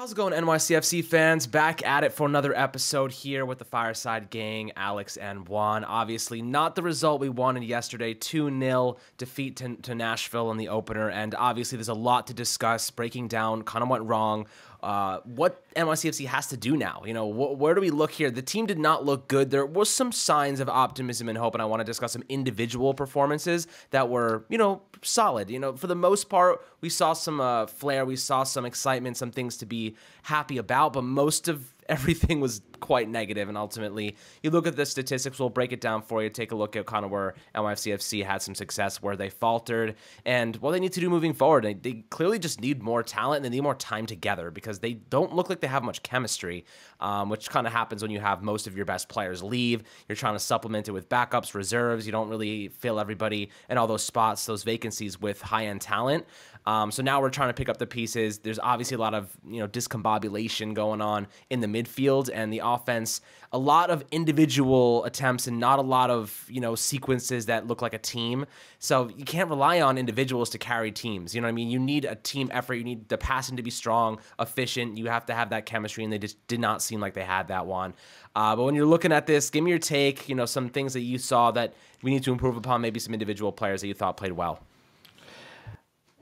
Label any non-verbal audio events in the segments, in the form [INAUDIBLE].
How's it going, NYCFC fans? Back at it for another episode here with the Fireside Gang, Alex and Juan. Obviously, not the result we wanted yesterday 2 0 defeat to, to, Nashville in the opener. And obviously, there's a lot to discuss, breaking down kind of went wrong, uh, what NYCFC has to do now. You know, wh- where do we look here? The team did not look good. There was some signs of optimism and hope, and I want to discuss some individual performances that were, you know, solid. You know, for the most part, we saw some uh, flair, we saw some excitement, some things to be happy about, but most of everything was quite negative and ultimately you look at the statistics we'll break it down for you take a look at kind of where NYCFC had some success where they faltered and what they need to do moving forward. They, they clearly just need more talent and they need more time together because they don't look like they have much chemistry um, which kind of happens when you have most of your best players leave. You're trying to supplement it with backups reserves. You don't really fill everybody and all those spots those vacancies with high-end talent um, so now we're trying to pick up the pieces there's obviously a lot of you know discombobulation going on in the midfield and the offense. A lot of individual attempts and not a lot of you know sequences that look like a team. So you can't rely on individuals to carry teams. You know what I mean? You need a team effort. You need the passing to be strong, efficient. You have to have that chemistry, and they just did not seem like they had that one. Uh, but when you're looking at this, give me your take. You know some things that you saw that we need to improve upon. Maybe some individual players that you thought played well.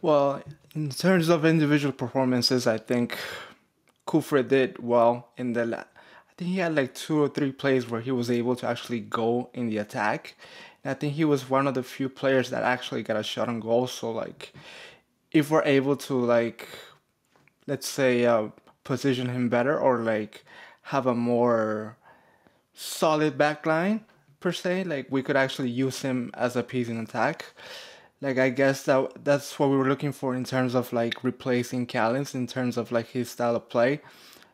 Well, in terms of individual performances, I think Cufré did well in the. La- I think he had like two or three plays where he was able to actually go in the attack. And I think he was one of the few players that actually got a shot on goal. So like, if we're able to like, let's say, uh, position him better or like have a more solid backline per se, like we could actually use him as a piece in attack like I guess that that's what we were looking for in terms of like replacing Callens in terms of like his style of play.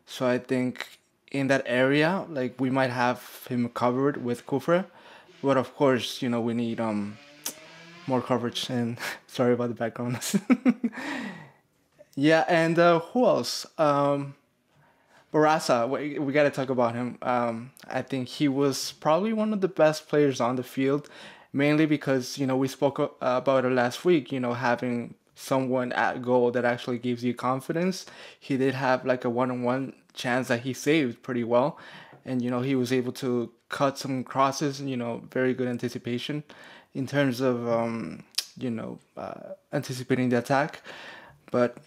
So I think in that area, like we might have him covered with Cufré, but of course, you know, we need um more coverage. And [LAUGHS] sorry about the background. [LAUGHS] yeah, and uh, who else? Um, Barraza, we, we got to talk about him. Um, I think he was probably one of the best players on the field mainly because you know we spoke uh, about it last week. You know, having someone at goal that actually gives you confidence. He did have like a one-on-one chance that he saved pretty well, and you know he was able to cut some crosses. You know, very good anticipation in terms of um, you know uh, anticipating the attack, but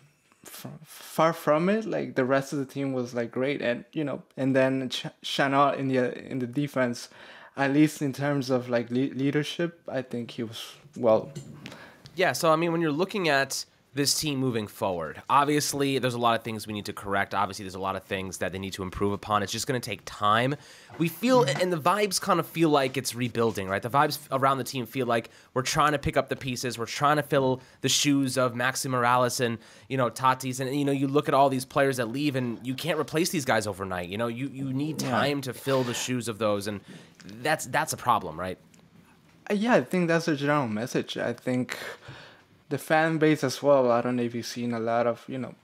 far from it. Like the rest of the team was like great, and you know, and then Ch- Chanot in the in the defense at least in terms of like le- leadership, I think he was well. Yeah, so I mean, when you're looking at this team moving forward, obviously there's a lot of things we need to correct. Obviously, there's a lot of things that they need to improve upon. It's just going to take time. We feel, and the vibes kind of feel like it's rebuilding, right? The vibes around the team feel like we're trying to pick up the pieces. We're trying to fill the shoes of Maxi Moralez and you know Tatis, and you know you look at all these players that leave, and you can't replace these guys overnight. You know, you you need time to fill the shoes of those, and that's that's a problem, right? Uh, yeah, I think that's a general message. I think the fan base as well. I don't know if you've seen a lot of you know.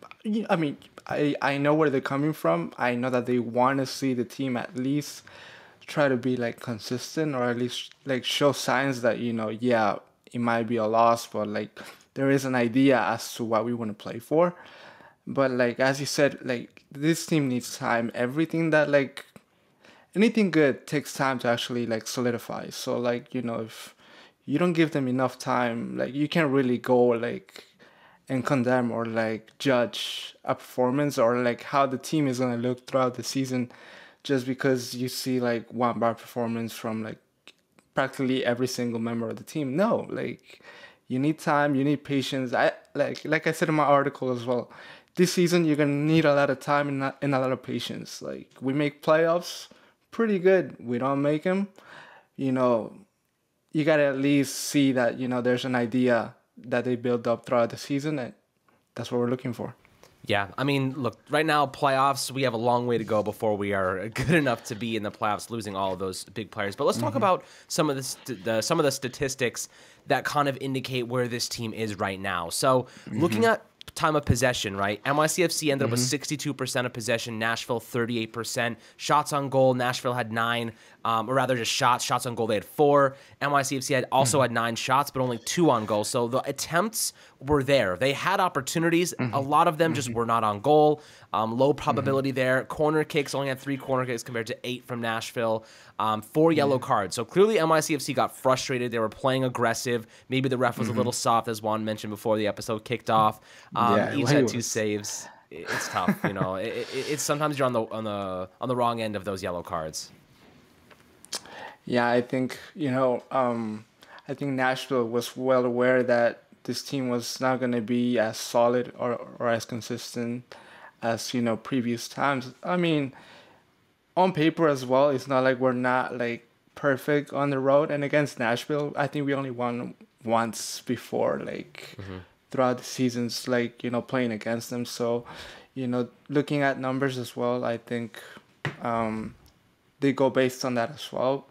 I mean, I I know where they're coming from. I know that they want to see the team at least try to be like consistent or at least like show signs that you know yeah it might be a loss but like there is an idea as to what we want to play for but like as you said like this team needs time everything that like anything good takes time to actually like solidify. So like you know if you don't give them enough time, like you can't really go like and condemn or like judge a performance or like how the team is gonna look throughout the season just because you see like one bad performance from like practically every single member of the team. No, like you need time, you need patience. I like like I said in my article as well. This season you're gonna need a lot of time and, and a lot of patience. Like we make playoffs pretty good. We don't make them, You know, you gotta at least see that you know there's an idea that they build up throughout the season, and that's what we're looking for. Yeah, I mean, look, right now playoffs, we have a long way to go before we are [LAUGHS] good enough to be in the playoffs, losing all of those big players. But let's talk mm-hmm. about some of the, st- the, some of the statistics that kind of indicate where this team is right now. So, mm-hmm. looking at time of possession, right? NYCFC ended mm-hmm. up with 62% mm-hmm. of possession, Nashville 38%. Shots on goal, Nashville had nine, um, or rather just shots. Shots on goal, they had four. NYCFC had also mm-hmm. had nine shots, but only two on goal. So the attempts were there. They had opportunities. Mm-hmm. A lot of them just were not on goal. Um, low probability there. Corner kicks only had three corner kicks compared to eight from Nashville. Um, four yellow cards. So clearly NYCFC got frustrated. They were playing aggressive. Maybe the ref was a little soft, as Juan mentioned before the episode kicked off. Um, Yeah, each had two was. saves. It's tough, you know. [LAUGHS] It, it, it's sometimes you're on the on the on the wrong end of those yellow cards. Yeah, I think you know. Um, I think Nashville was well aware that this team was not going to be as solid or or as consistent as you know previous times. I mean, on paper as well, it's not like we're not like perfect on the road. And against Nashville, I think we only won once before, like throughout the seasons, like you know playing against them. So, you know, looking at numbers as well, I think um, they go based on that as well.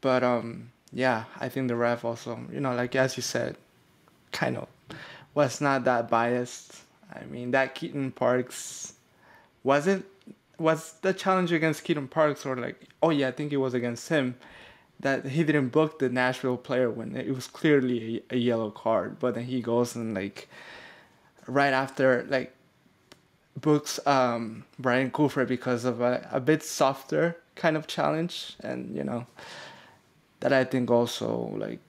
But um, yeah, I think the ref also, you know, like as you said, kind of was not that biased. I mean, that Keaton Parks was it was the challenge against Keaton Parks or like oh yeah, I think it was against him that he didn't book the Nashville player when it was clearly a, a yellow card, but then he goes and like right after like books um Braian Cufré because of a, a bit softer kind of challenge and you know that I think also like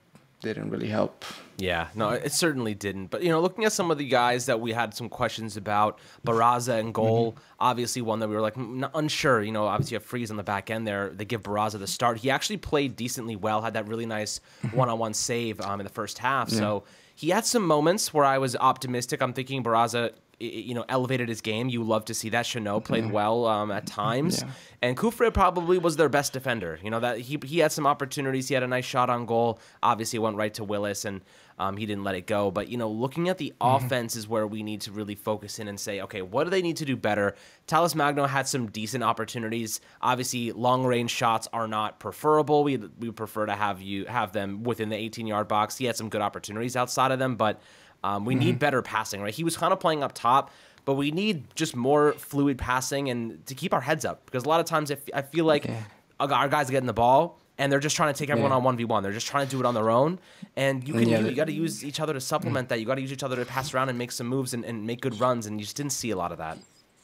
didn't really help. Yeah, no, it certainly didn't. But you know, looking at some of the guys that we had some questions about, Barraza and goal, obviously one that we were like unsure. You know, obviously you have Freese on the back end there. They give Barraza the start. He actually played decently well. Had that really nice one-on-one save um, in the first half. So he had some moments where I was optimistic. I'm thinking Barraza. You know, elevated his game. You love to see that. Chanot played well um, at times, Yeah. and Cufré probably was their best defender. You know that he he had some opportunities. He had a nice shot on goal. Obviously, it went right to Willis, and um, he didn't let it go. But you know, looking at the offense is where we need to really focus in and say, okay, what do they need to do better? Talles Magno had some decent opportunities. Obviously, long range shots are not preferable. We we prefer to have you have them within the 18 yard box. He had some good opportunities outside of them, but um, we need better passing. Right, he was kind of playing up top but we need just more fluid passing and to keep our heads up because a lot of times if, I feel like Yeah. our guys are getting the ball and they're just trying to take everyone Yeah. on one v one. They're just trying to do it on their own, and you can Yeah, you, the- got to use each other to supplement that. You got to use each other to pass around and make some moves and, and make good runs, and you just didn't see a lot of that.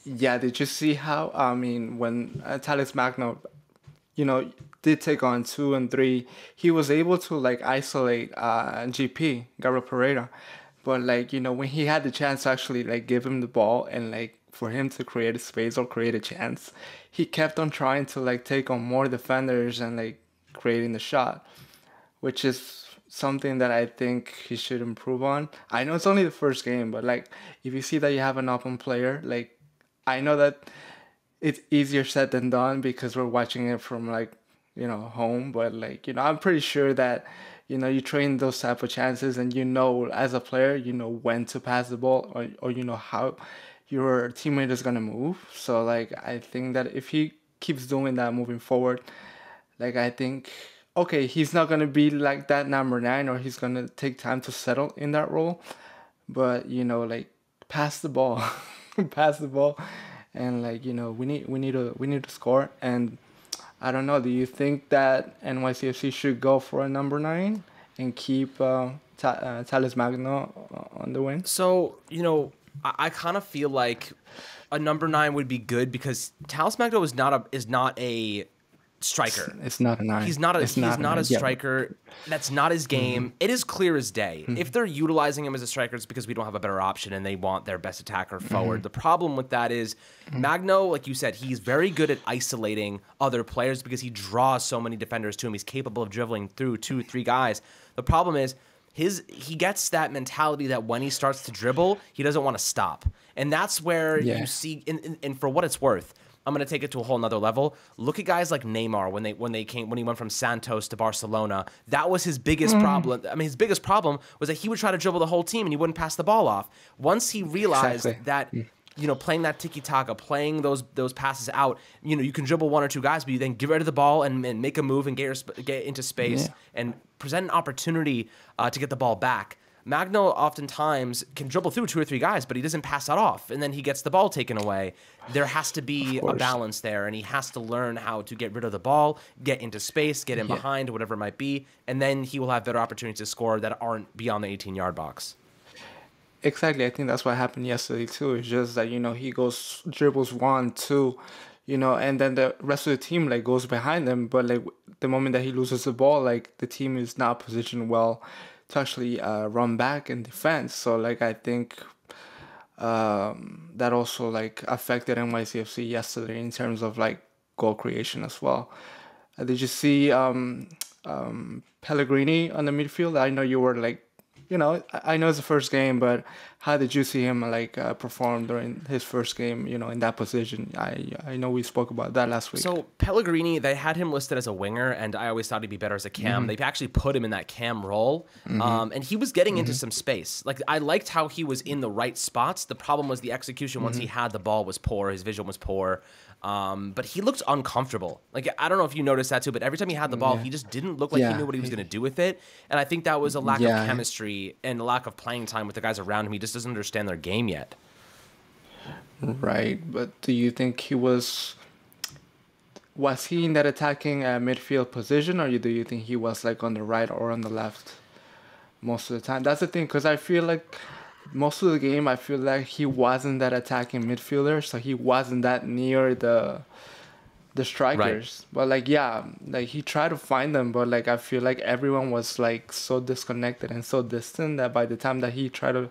Yeah, did you see how? I mean, when uh, Talles Magno, you know, did take on two and three, he was able to like isolate uh, GP Gabriel Pereira, but like you know when he had the chance to actually like give him the ball and like for him to create a space or create a chance, he kept on trying to like take on more defenders and like creating the shot, which is something that I think he should improve on. I know it's only the first game, but like if you see that you have an open player, like I know that it's easier said than done because we're watching it from like you know home, but like you know I'm pretty sure that you know you train those type of chances and you know as a player you know when to pass the ball or or you know how your teammate is gonna move. So like I think that if he keeps doing that moving forward, like I think okay, he's not gonna be like that number nine or he's gonna take time to settle in that role. But you know, like pass the ball. [LAUGHS] pass the ball and like, you know, we need we need to we need to score and I don't know, do you think that NYCFC should go for a number nine and keep uh, Ta- uh, Magno on the wing? So you know, I, I kind of feel like a number nine would be good because Talles Magno is not a is not a striker. [LAUGHS] It's not a nine. He's not a It's he's not, nine. a Yeah. striker. That's not his mm-hmm. game. It is clear as day. Mm-hmm. If they're utilizing him as a striker, it's because we don't have a better option and they want their best attacker mm-hmm. forward. The problem with that is Magno, like you said, he's very good at isolating other players because he draws so many defenders to him. He's capable of dribbling through two, three guys. The problem is his he gets that mentality that when he starts to dribble, he doesn't want to stop. And that's where Yeah. you see and, and, and for what it's worth, I'm gonna take it to a whole nother level. Look at guys like Neymar when they when they came when he went from Santos to Barcelona. That was his biggest problem. I mean, his biggest problem was that he would try to dribble the whole team and he wouldn't pass the ball off. Once he realized Exactly. that you know playing that tiki taka, playing those those passes out, you know you can dribble one or two guys, but you then get rid of the ball and, and make a move and get your, get into space Yeah. and present an opportunity uh, to get the ball back. Magno oftentimes can dribble through two or three guys, but he doesn't pass that off, and then he gets the ball taken away. There has to be a balance there, and he has to learn how to get rid of the ball, get into space, get in Yeah. behind, whatever it might be, and then he will have better opportunities to score that aren't beyond the 18 yard box. exactly. I think that's what happened yesterday too. It's just that you know he goes dribbles one, two, you know, and then the rest of the team like goes behind him. But like the moment that he loses the ball, like the team is not positioned well to actually uh, run back and defense. So like I think um, that also like affected NYCFC yesterday in terms of like goal creation as well. Uh, did you see um, um, Pellegrini on the midfield? I know you were like you know, I know it's the first game, but how did you see him like uh, perform during his first game? You know, in that position. I I know we spoke about that last week. So Pellegrini, they had him listed as a winger, and I always thought he'd be better as a cam. Mm-hmm. They've actually put him in that cam role, mm-hmm. um, and he was getting mm-hmm. into some space. Like I liked how he was in the right spots. The problem was the execution once he mm-hmm. had the ball was poor. His vision was poor. Um, but he looked uncomfortable. Like I don't know if you noticed that too, but every time he had the ball, yeah. he just didn't look like yeah. he knew what he was going to do with it. And I think that was a lack yeah. of chemistry and a lack of playing time with the guys around him. He just doesn't understand their game yet. Right, but do you think he was? Was he in that attacking uh, midfield position, or do you think he was like on the right or on the left most of the time? That's the thing, because I feel like most of the game I feel like he wasn't that attacking midfielder, so he wasn't that near the the strikers. Right. But like yeah, like he tried to find them, but like I feel like everyone was like so disconnected and so distant that by the time that he tried to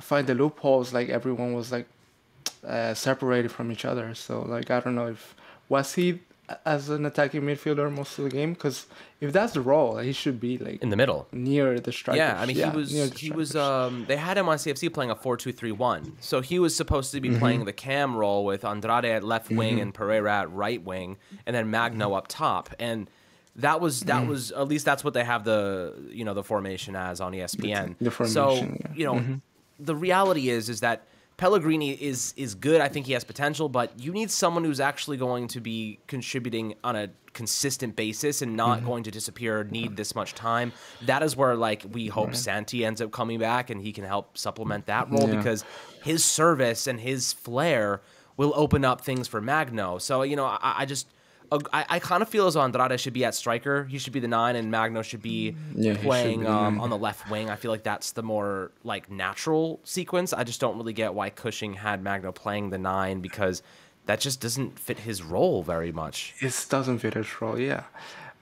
find the loopholes, like everyone was like [TSK] uh, separated from each other. So like I don't know if was he as an attacking midfielder most of the game because if that's the role he should be like in the middle near the striker yeah i mean yeah, he was he was um they had him on cfc playing a 4-2-3-1 so he was supposed to be mm-hmm. playing the cam role with andrade at left wing mm-hmm. and pereira at right wing and then magno up top and that was that mm. was at least that's what they have the you know the formation as on espn the, the formation, so yeah. you know mm-hmm. The reality is is that Pellegrini is is good. I think he has potential, but you need someone who's actually going to be contributing on a consistent basis and not mm-hmm. going to disappear or need this much time. That is where like we hope right. Santi ends up coming back and he can help supplement that role yeah. because his service and his flair will open up things for Magno. So you know, I, I just I, I kind of feel as though Andrade should be at striker. He should be the nine, and Magno should be yeah, playing be, um, on the left wing. I feel like that's the more like natural sequence. I just don't really get why Cushing had Magno playing the nine because that just doesn't fit his role very much. It doesn't fit his role, yeah.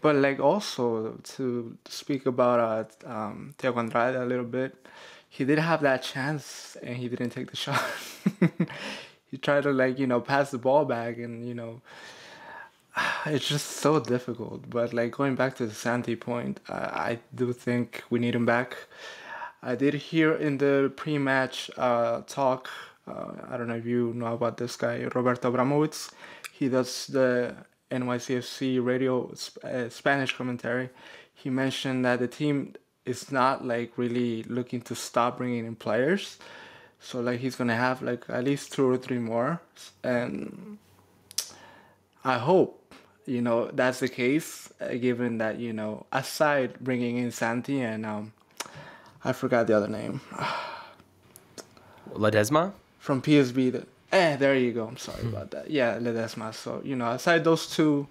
But like also to speak about uh, um, Thiago Andrade a little bit, he did have that chance and he didn't take the [LAUGHS] shot. he tried to like you know pass the ball back and you know [SIGHS] it's just so difficult. But like going back to the Santi point, I, I do think we need him back. I did hear in the pre-match uh, talk. Uh, I don't know if you know about this guy, Roberto Abramowitz. He does the NYCFC radio uh, Spanish commentary. He mentioned that the team is not like really looking to stop bringing in players. So like he's gonna have like at least two or three more, and I hope you know that's the case uh, given that you know aside bringing in Santi and um I forgot the other name. Ledezma? From PSV the, eh there you go. I'm sorry about that. Yeah Ledezma. So you know aside those two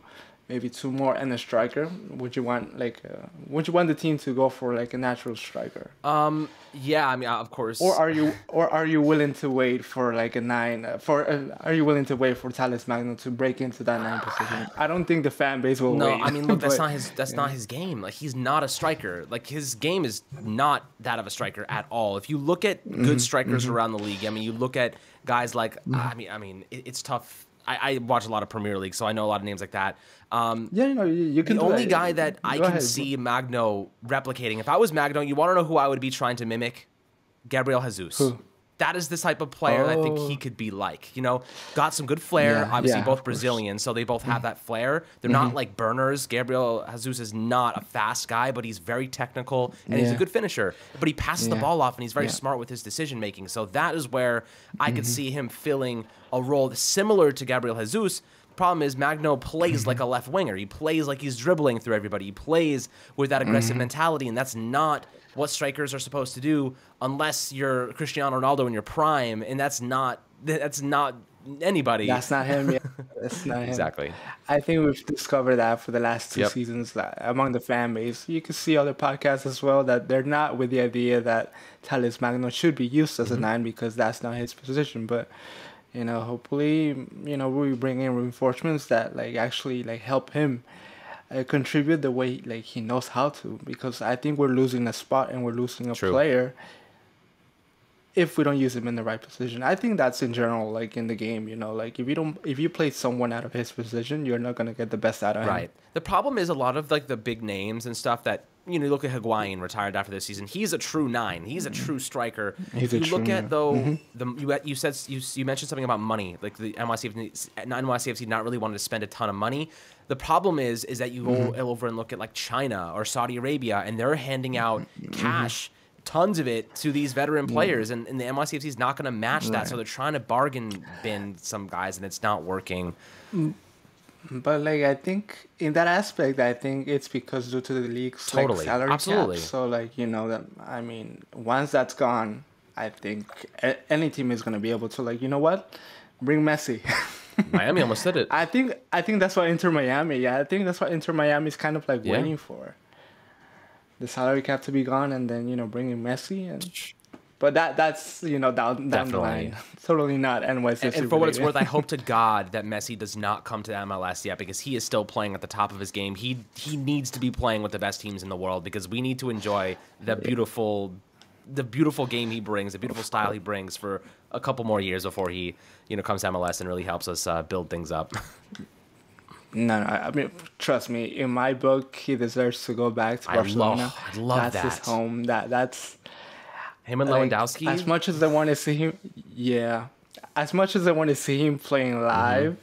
maybe two more and a striker would you want like uh, would you want the team to go for like a natural striker um yeah, I mean, of course. Or are you, or are you willing to wait for like a nine? Uh, for uh, are you willing to wait for Talles Magno to break into that nine position? I don't think the fan base will. No, wait, I mean, look, that's [LAUGHS] but, not his. That's yeah. not his game. Like he's not a striker. Like his game is not that of a striker at all. If you look at good mm-hmm, strikers mm-hmm. around the league, I mean, you look at guys like. Mm-hmm. I mean, I mean, it, it's tough. I, I, watch a lot of Premier League, so I know a lot of names like that. Um, yeah, you, you can. The only that. guy that I can ahead. see Magno replicating. If I was Magno, you want to know who I would be trying to mimic? Gabriel Jesus. Who? That is the type of player oh. I think he oh. could be like. You know, got some good flair. Yeah, Obviously, yeah, both Brazilian, so they both have mm-hmm. that flair. They're mm-hmm. not like burners. Gabriel Jesus is not a fast guy, but he's very technical and yeah. he's a good finisher. But he passes the ball off and he's very smart with his decision making. So that is where I mm-hmm. could see him filling a role similar to Gabriel Jesus. Problem is, Magno plays mm-hmm. like a left winger. He plays like he's dribbling through everybody. He plays with that aggressive mm-hmm. mentality, and that's not what strikers are supposed to do unless you're Cristiano Ronaldo in your prime, and that's not that's not anybody. That's not him. Yeah. [LAUGHS] It's not him. Exactly. I think we've discovered that for the last two Yep. seasons that among the fan base. You can see other podcasts as well that they're not with the idea that Talles Magno should be used Mm-hmm. as a nine because that's not his position. But you know, hopefully, you know, we bring in reinforcements that like actually like help him uh, contribute the way like he knows how to. Because I think we're losing a spot and we're losing a True. player if we don't use him in the right position. I think that's in general, like in the game, you know, like if you don't, if you play someone out of his position, you're not gonna get the best out of him. Right. The problem is a lot of like the big names and stuff that you know. You look at Higuain retired after this season. He's a true nine. He's a mm-hmm. true striker. He's you a look true at nine. though the you you said you you mentioned something about money, like the NYCFC NYCFC not really wanting to spend a ton of money. The problem is is that you go mm-hmm. over and look at like China or Saudi Arabia, and they're handing out cash. Tons of it to these veteran players, and, and the NYCFC is not going to match that. So they're trying to bargain bin some guys, and it's not working. Mm. But like I think in that aspect, I think it's because due to the league's Totally. like salary Absolutely. cap. So like you know that I mean, once that's gone, I think a- any team is gonna be able to like you know what, bring Messi. [LAUGHS] Miami almost did it. I think I think that's what Inter Miami. Yeah, I think that's what Inter Miami is kind of like Yeah. waiting for. The salary cap to be gone, and then you know bringing Messi and. But that that's you know down down the Definitely. line. Totally not NYCFC. And, and for what it's worth, I hope to [LAUGHS] God that Messi does not come to the MLS yet because he is still playing at the top of his game. He he needs to be playing with the best teams in the world because we need to enjoy the beautiful the beautiful game he brings, the beautiful style he brings for a couple more years before he you know comes to MLS and really helps us uh, build things up. [LAUGHS] No, no. I mean, trust me. In my book, he deserves to go back to I love- Barcelona. I love that's his home. That that's Him and like, Lewandowski. As much as I want to see him, yeah. As much as I want to see him playing Mm-hmm. live,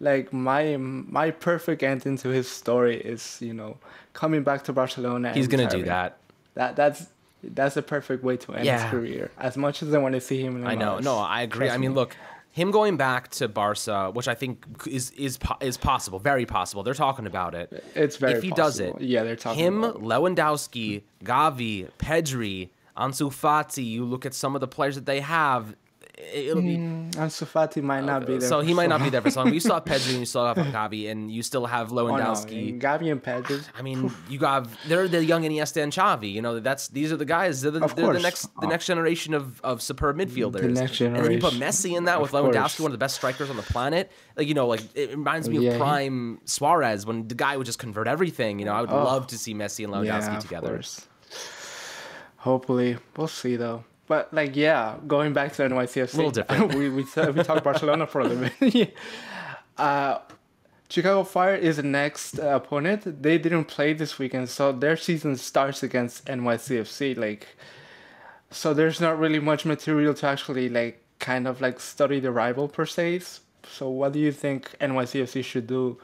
like my my perfect ending to his story is you know coming back to Barcelona. and He's gonna do that. That that's that's the perfect way to end Yeah. his career. As much as I want to see him in I know. No, I agree. I mean, me. look, him going back to Barca, which I think is is is possible, very possible. They're talking about it. It's very if he does it. Yeah, they're talking him, about it. Lewandowski, Gavi, Pedri, Ansu Fati. You look at some of the players that they have. it- It'll be mm, Ansu Fati might not be uh, there. so he might not be there for so long. But you still have [LAUGHS] Pedri and you still have Gavi and you still have Oh, no. Lewandowski. Gavi and Pedri. I mean, you got they're the young Iniesta and Xavi. You know, that's these are the guys. They're the, Of they're the next the next generation of, of superb midfielders. next And then you put generation. Messi in that with Of Lewandowski, course. one of the best strikers on the planet. Like you know, like it reminds me Yeah, of he- prime Suarez when the guy would just convert everything. You know, I would Oh. love to see Messi and Lewandowski yeah, together. Of course. Hopefully, we'll see though. But like, yeah, going back to NYCFC, A little different. [LAUGHS] we we we talked Barcelona for a little bit. [LAUGHS] Yeah. uh, Chicago Fire is the next uh, opponent. They didn't play this weekend, so their season starts against NYCFC. Like, so there's not really much material to actually like kind of like study the rival per se. So what do you think NYCFC should do,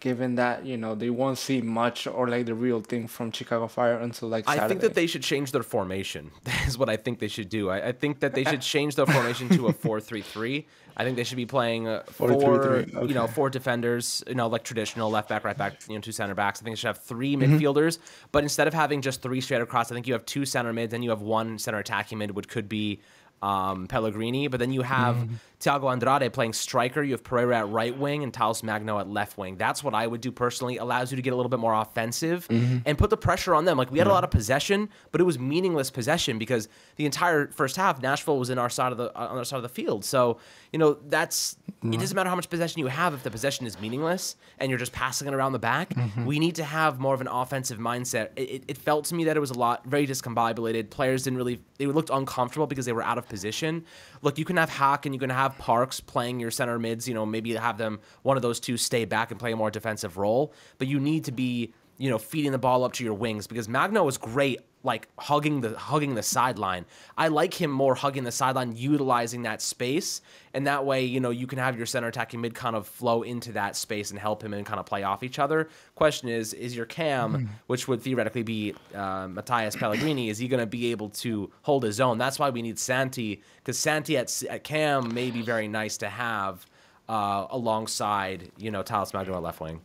given that you know they won't see much or like the real thing from Chicago Fire until like Saturday? I think that they should change their formation. [LAUGHS] That is what I think they should do. I, I think that they should [LAUGHS] change their formation to a 4-3-3. I think they should be playing uh, four, 4-3-3, you know, four defenders, you know, like traditional left back, right back, you know, two center backs. I think they should have 3 Mm-hmm. midfielders, but instead of having just three straight across, I think you have two center mids, and you have one center attacking mid, which could be um, Pellegrini, but then you have Mm-hmm. Thiago Andrade playing striker. You have Pereira at right wing and Talles Magno at left wing. That's what I would do personally. Allows you to get a little bit more offensive Mm-hmm. and put the pressure on them. Like we had a lot of possession, but it was meaningless possession because the entire first half Nashville was in our side of the on our side of the field. So you know that's it doesn't matter how much possession you have if the possession is meaningless and you're just passing it around the back. Mm-hmm. We need to have more of an offensive mindset. It, it, it felt to me that it was a lot very discombobulated. Players didn't really they looked uncomfortable because they were out of position. Look, you can have Haak and you can have Parks playing your center mids. You know, maybe have them one of those two stay back and play a more defensive role. But you need to be you know feeding the ball up to your wings because Magno was great like hugging the hugging the sideline. I like him more hugging the sideline, utilizing that space, and that way, you know, you can have your center attacking mid kind of flow into that space and help him and kind of play off each other. Question is, is your cam, which would theoretically be uh, Matías Pellegrini, is he going to be able to hold his own? That's why we need Santi because Santi at, at cam may be very nice to have. Uh, alongside, you know, Talles Magno left wing.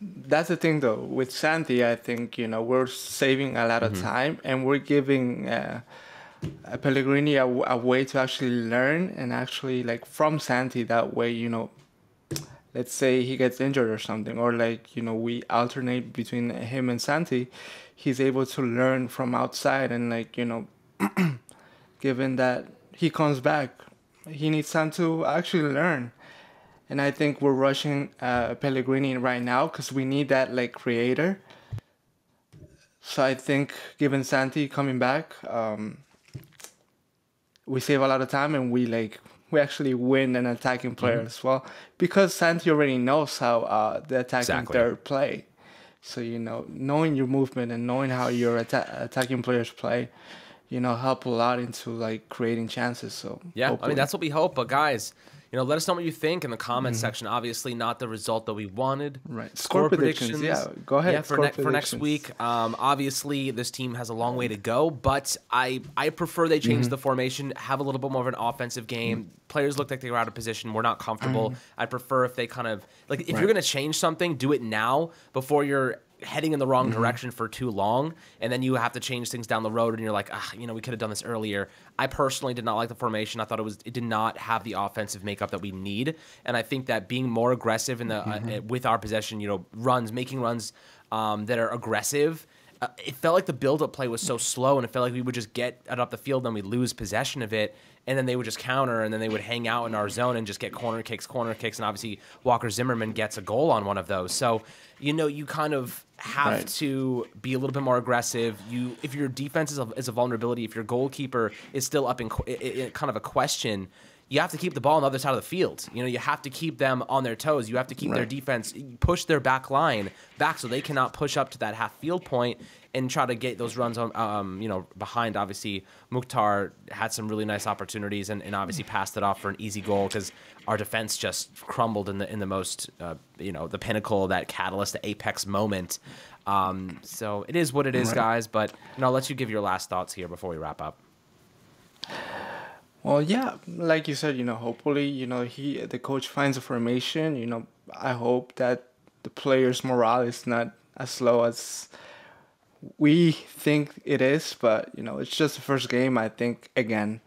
That's the thing, though. With Santi, I think you know we're saving a lot of Mm-hmm. time and we're giving uh, uh, Pellegrini a, a way to actually learn and actually like from Santi that way you know let's say he gets injured or something or like you know we alternate between him and Santi he's able to learn from outside and like you know [CLEARS THROAT] given that he comes back he needs time to actually learn and I think we're rushing uh, Pellegrini right now because we need that like creator so I think given Santi coming back um, we save a lot of time and we like we actually win an attacking player mm-hmm. as well because Santi already knows how uh, the attacking exactly. third play. So you know, knowing your movement and knowing how your atta- attacking players play, you know, help a lot into like creating chances. So yeah, hopefully. I mean that's what we hope. But guys, you know, let us know what you think in the comments mm-hmm. section. Obviously, not the result that we wanted. Right. Score, Score predictions. predictions. Yeah, go ahead. Yeah, for, ne- for next week. Um, obviously, this team has a long way to go, but I I prefer they change mm-hmm. the formation, have a little bit more of an offensive game. Mm-hmm. Players look like they were out of position. We're not comfortable. Mm-hmm. I prefer if they kind of like if right. you're gonna change something, do it now before you're heading in the wrong mm-hmm. direction for too long and then you have to change things down the road and you're like ah you know we could have done this earlier i personally did not like the formation i thought it was it did not have the offensive makeup that we need and i think that being more aggressive in the uh, mm-hmm. uh, with our possession you know runs making runs um, that are aggressive uh, it felt like the build-up play was so slow and it felt like we would just get it up the field and we'd lose possession of it and then they would just counter and then they would hang out in our zone and just get corner kicks corner kicks and obviously walker zimmerman gets a goal on one of those so you know you kind of have right. to be a little bit more aggressive. You, if your defense is a, is a vulnerability, if your goalkeeper is still up in, in, in, kind of a question, you have to keep the ball on the other side of the field. You know, you have to keep them on their toes. You have to keep right. their defense push their back line back so they cannot push up to that half field point and try to get those runs on, um, you know, behind. Obviously, Mukhtar had some really nice opportunities and, and obviously passed it off for an easy goal because our defense just crumbled in the in the most, uh, you know, the pinnacle, that catalyst, the apex moment. Um, so it is what it is, right. guys. But you know, I'll let you give your last thoughts here before we wrap up. Well, yeah, like you said, you know, hopefully, you know, he the coach finds a formation. You know, I hope that the players' morale is not as low as we think it is, but you know, it's just the first game. I think again,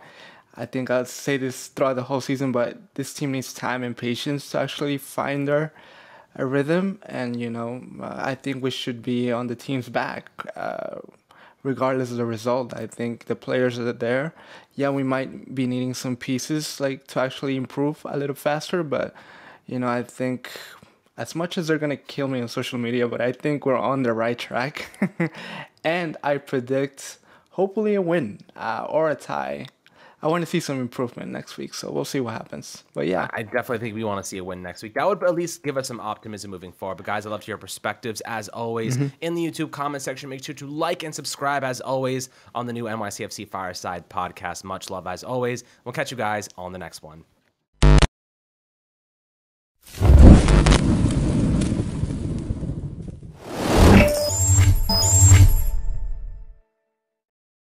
I think I'll say this throughout the whole season, but this team needs time and patience to actually find their a rhythm, and you know, I think we should be on the team's back. Uh, regardless of the result, I think the players are there. Yeah, we might be needing some pieces like to actually improve a little faster, but you know, I think as much as they're gonna kill me on social media, but I think we're on the right track. [LAUGHS] and I predict hopefully a win uh, or a tie. I want to see some improvement next week, so we'll see what happens. But yeah, I definitely think we want to see a win next week. That would at least give us some optimism moving forward. But guys, I love to hear perspectives as always mm-hmm. in the YouTube comment section. Make sure to like and subscribe as always on the new NYCFC Fireside podcast. Much love as always. We'll catch you guys on the next one.